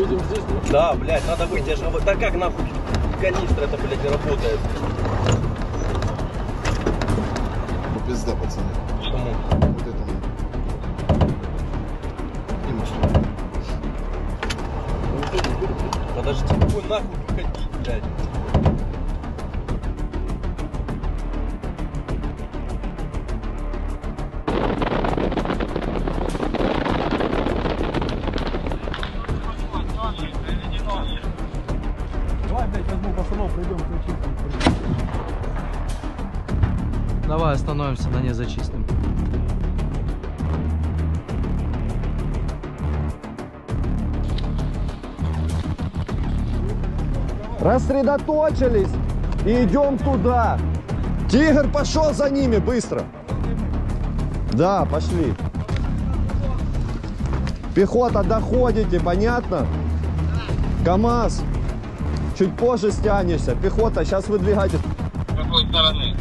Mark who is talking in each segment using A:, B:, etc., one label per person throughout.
A: Будем здесь, ну?
B: Да, блядь, надо выйти. Я же работаю. Да как нахуй канистра это, блядь, не работает?
C: Ну, пизда, пацаны.
B: Почему?
C: Вот этому. И машина.
B: Подожди, какой нахуй выходить, блядь?
A: Пацанов, придем, ключи.
D: Давай остановимся на ней зачистим.
E: Рассредоточились и идем туда. Тигр пошел за ними быстро. Да, пошли. Пехота, доходите, понятно? КамАЗ. Чуть позже стянешься. Пехота, сейчас выдвигайтесь.
F: С какой стороны?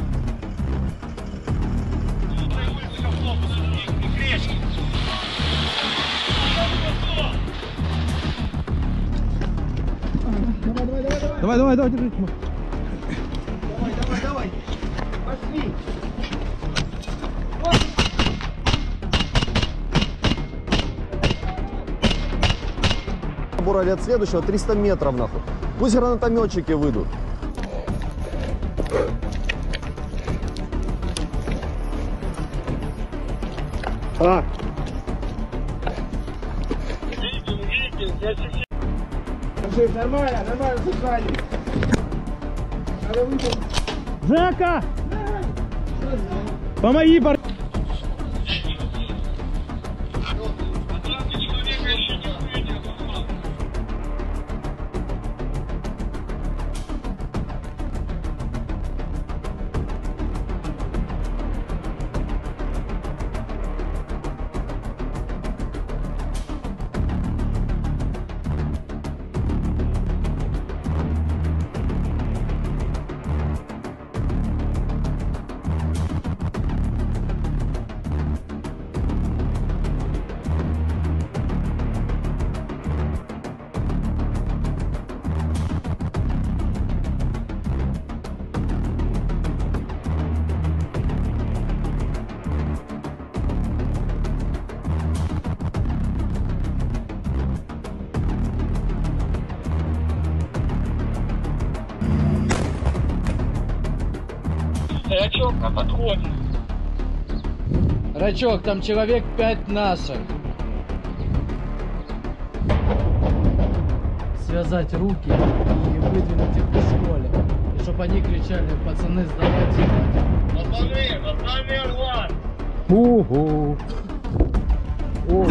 A: Давай, давай, давай, держи.
E: Набор от следующего 300 метров нахуй. Пусть гранатометчики выйдут. А,
F: Видим, видим, я сейчас
A: Нормально, нормально, сухали. Надо выйти. Жека! Помоги, пар...
F: Рачок на подходе.
D: Рачок, там человек пять наших. Связать руки и выдвинуть их к школе. И чтобы они кричали, пацаны, сдавайте.
F: Пацаны, пацаны, Орлан.
A: Угу. О,